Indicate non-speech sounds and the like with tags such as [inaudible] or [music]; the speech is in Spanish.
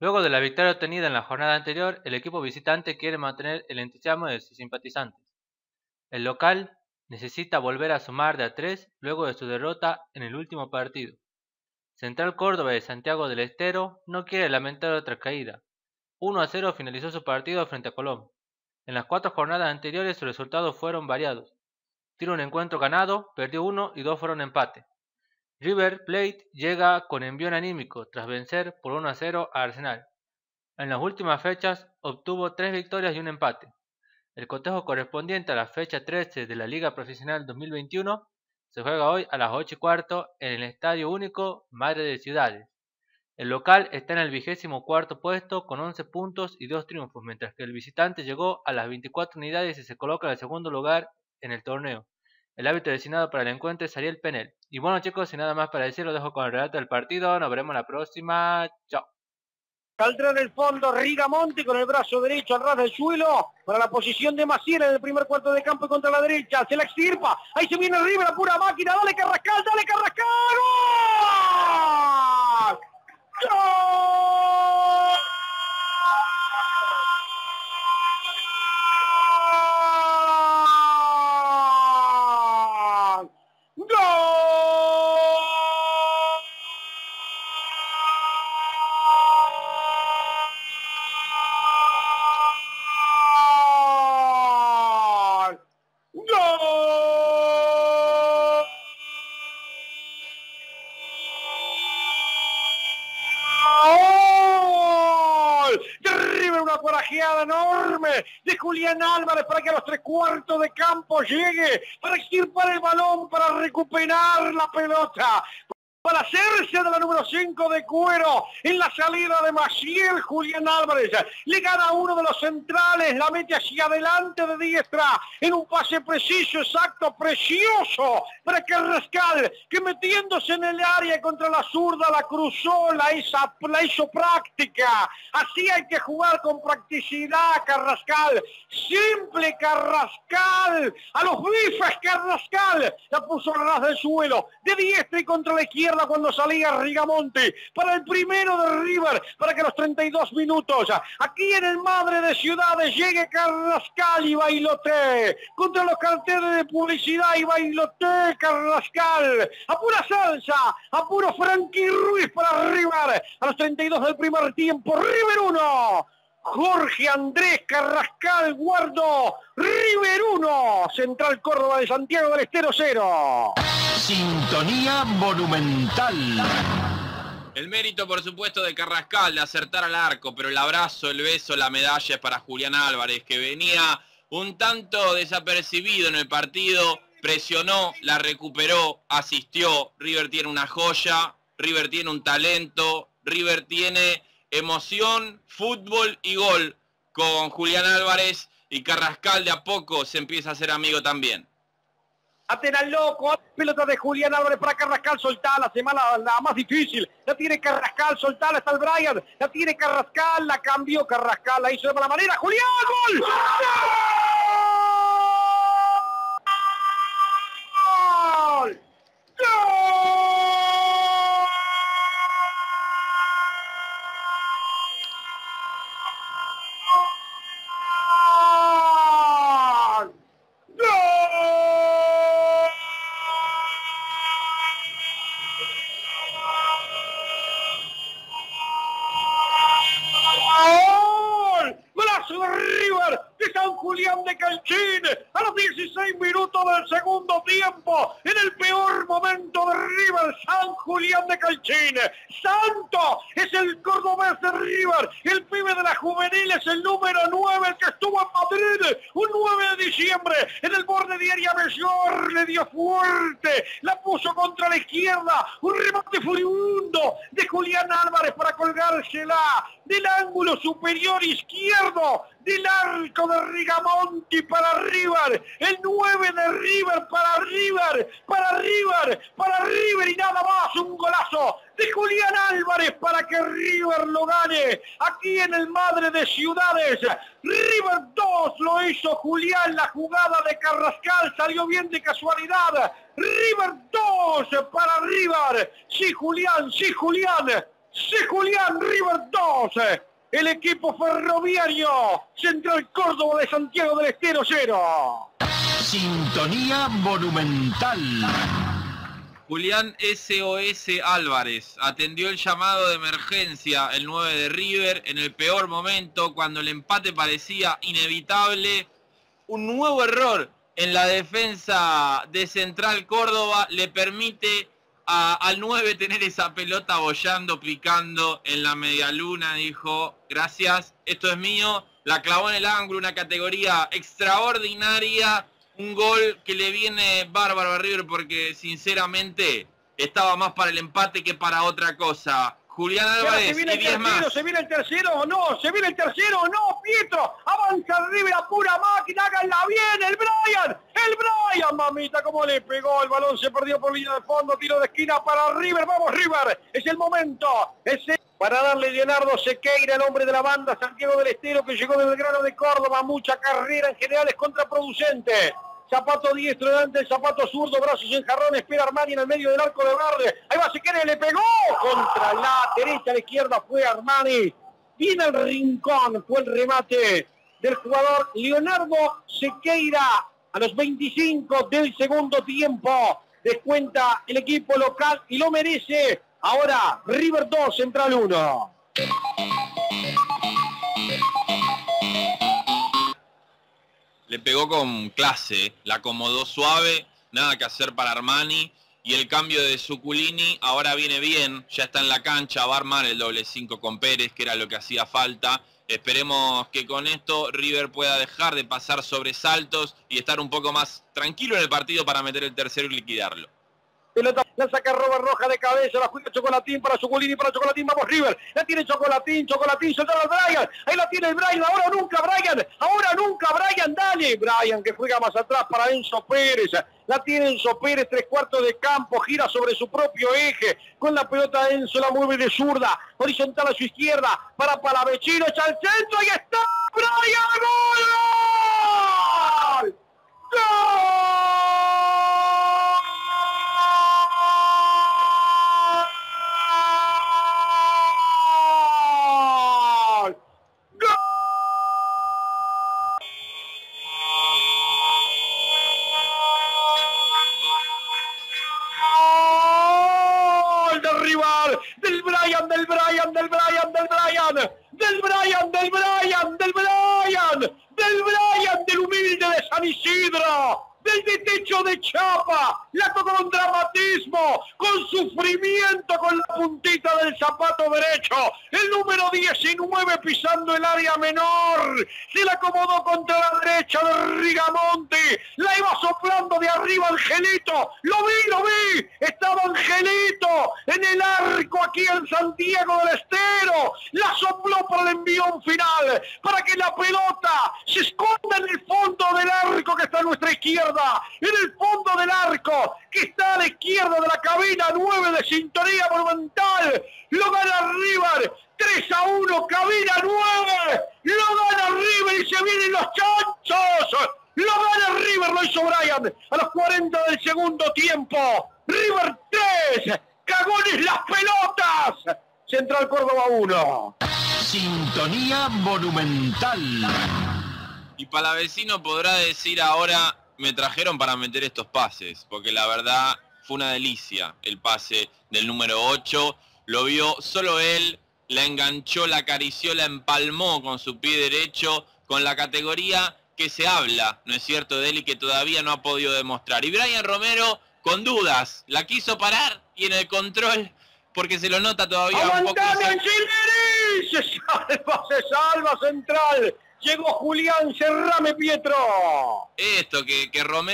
Luego de la victoria obtenida en la jornada anterior, el equipo visitante quiere mantener el entusiasmo de sus simpatizantes. El local necesita volver a sumar de a tres luego de su derrota en el último partido. Central Córdoba de Santiago del Estero no quiere lamentar otra caída. 1 a 0 finalizó su partido frente a Colón. En las cuatro jornadas anteriores sus resultados fueron variados. Tiene un encuentro ganado, perdió uno y dos fueron empate. River Plate llega con envío anímico tras vencer por 1 a 0 a Arsenal. En las últimas fechas obtuvo tres victorias y un empate. El cotejo correspondiente a la fecha 13 de la Liga Profesional 2021 se juega hoy a las 8 y cuarto en el Estadio Único Madre de Ciudades. El local está en el vigésimo cuarto puesto con 11 puntos y 2 triunfos, mientras que el visitante llegó a las 24 unidades y se coloca en el segundo lugar en el torneo. El hábito designado para el encuentro es Ariel Penel. Y bueno chicos, sin nada más para decir, lo dejo con el relato del partido. Nos veremos la próxima. Chao. Saldrá en el fondo Rigamonte con el brazo derecho al ras del suelo para la posición de Maciel en el primer cuarto de campo contra la derecha. Se la extirpa. Ahí se viene arriba la pura máquina. Dale dale Carrascal. Enorme de Julián Álvarez para que a los tres cuartos de campo llegue, para extirpar el balón, para recuperar la pelota, para hacerse de la número 5 de cuero en la salida de Maciel Julián Álvarez. Le gana uno de los centrales, la mete hacia adelante de diestra en un pase preciso, exacto, precioso para Carrascal, que metiéndose en el área contra la zurda la cruzó, la hizo, la práctica. Así hay que jugar con practicidad, Carrascal. Simple Carrascal. A los bifes Carrascal. La puso al ras del suelo, de diestra y contra la izquierda cuando salía Rigamonte para el primero de River, para que los 32 minutos, aquí en el Madre de Ciudades, llegue Carrascal y Bailote, contra los carteles de publicidad y Bailote, Carrascal, a pura salsa, a puro Frankie Ruiz para River, a los 32 del primer tiempo, River 1, Jorge Andrés Carrascal Guardo, River 1, Central Córdoba de Santiago del Estero 0. Sintonía monumental. El mérito, por supuesto, de Carrascal de acertar al arco, pero el abrazo, el beso, la medalla es para Julián Álvarez, que venía un tanto desapercibido en el partido, presionó, la recuperó, asistió. River tiene una joya, River tiene un talento, River tiene emoción, fútbol y gol con Julián Álvarez y Carrascal de a poco se empieza a hacer amigo también. Atena loco, pelota de Julián Álvarez para Carrascal, soltada la semana la más difícil, la tiene Carrascal, soltada está el Brian, la tiene Carrascal, la cambió Carrascal, la hizo de mala manera, Julián. ¡Gol! 16 minutos del segundo tiempo en el peor momento de River San Julián de Calchín. Santo es el cordobés de River el pibe de la juvenil es el número 9 el que estuvo en Madrid un 9 de diciembre en el borde de área mayor le dio fuerte la puso contra la izquierda un remate furibundo de Julián Álvarez para colgársela del ángulo superior izquierdo del arco de Rigamonti para River, el 9 de River para River, para River, para River y nada más, un golazo de Julián Álvarez para que River lo gane aquí en el Madre de Ciudades. River 2 lo hizo Julián, la jugada de Carrascal salió bien de casualidad. River 2 para River. Sí, Julián, sí, Julián. Sí, Julián, River 2. El equipo ferroviario Central Córdoba de Santiago del Estero 0. Sintonía monumental. Julián SOS Álvarez atendió el llamado de emergencia el 9 de River en el peor momento cuando el empate parecía inevitable. Un nuevo error en la defensa de Central Córdoba le permite a- al 9 tener esa pelota bollando, picando en la media luna. Dijo, gracias, esto es mío. La clavó en el ángulo, una categoría extraordinaria. Un gol que le viene bárbaro a River porque sinceramente estaba más para el empate que para otra cosa. Julián Álvarez se viene y el 10 tercero, más. se viene el tercero o no, se viene el tercero o no, Pietro, avanza River a pura máquina, háganla bien, el Brian, Brian, mamita, cómo le pegó, el balón se perdió por línea de fondo, tiro de esquina para River, vamos River, es el momento, es para darle Leonardo Sequeira, el hombre de la banda, Santiago del Estero, que llegó del Belgrano de Córdoba, mucha carrera en general es contraproducente. Zapato diestro delante del zapato zurdo, brazos en jarrón, espera Armani en el medio del arco de Verde. Ahí va Sequeira, le pegó contra la derecha, la izquierda fue Armani. Viene el rincón, fue el remate del jugador Leonardo Sequeira a los 25 del segundo tiempo. Descuenta el equipo local y lo merece. Ahora River 2, Central 1. Le pegó con clase, la acomodó suave, nada que hacer para Armani. Y el cambio de Zuculini ahora viene bien, ya está en la cancha, va a armar el doble 5 con Pérez, que era lo que hacía falta. Esperemos que con esto River pueda dejar de pasar sobresaltos y estar un poco más tranquilo en el partido para meter el tercero y liquidarlo. Pelota, la saca Robert Roja de cabeza, la juega Chocolatín para Chocolini, para Chocolatín, vamos River. La tiene Chocolatín, Chocolatín, soltó al Brian. Ahí la tiene el Brian, ahora nunca Brian, ahora nunca Brian, dale. Brian que juega más atrás para Enzo Pérez. La tiene Enzo Pérez, tres cuartos de campo, gira sobre su propio eje. Con la pelota Enzo la mueve de zurda, horizontal a su izquierda, para Palavecino, echa al centro, ahí está Brian, gol. ¡Del Brian, del Brian, del Brian, del Brian! ¡Del Brian, del Brian, del Brian! ¡Del Brian, del humilde de San Isidro! De techo de chapa, la tocó con dramatismo, con sufrimiento con la puntita del zapato derecho, el número 19 pisando el área menor, se la acomodó contra la derecha de Rigamonte, la iba soplando de arriba Angelito, lo vi, lo vi, estaba Angelito en el arco aquí en Santiago del Estero, la sopló para el envión final, para que la pelota se esconda en el fondo del arco que está a nuestra izquierda, en el fondo del arco que está a la izquierda de la cabina 9 de sintonía monumental, lo gana River, 3 a 1, cabina 9, lo gana River y se vienen los chanchos, lo gana River, lo hizo Brian a los 40 del segundo tiempo, River 3, cagones las pelotas, Central Córdoba 1. Sintonía monumental. Y Palavecino podrá decir ahora, me trajeron para meter estos pases, porque la verdad fue una delicia el pase del número 8. Lo vio solo él, la enganchó, la acarició, la empalmó con su pie derecho, con la categoría que se habla, ¿no es cierto?, de él y que todavía no ha podido demostrar. Y Brian Romero, con dudas, la quiso parar y en el control, porque se lo nota todavía un poco... Se [laughs] salva, se salva Central. Llegó Julián, cerrame Pietro. Esto, que, que Romero...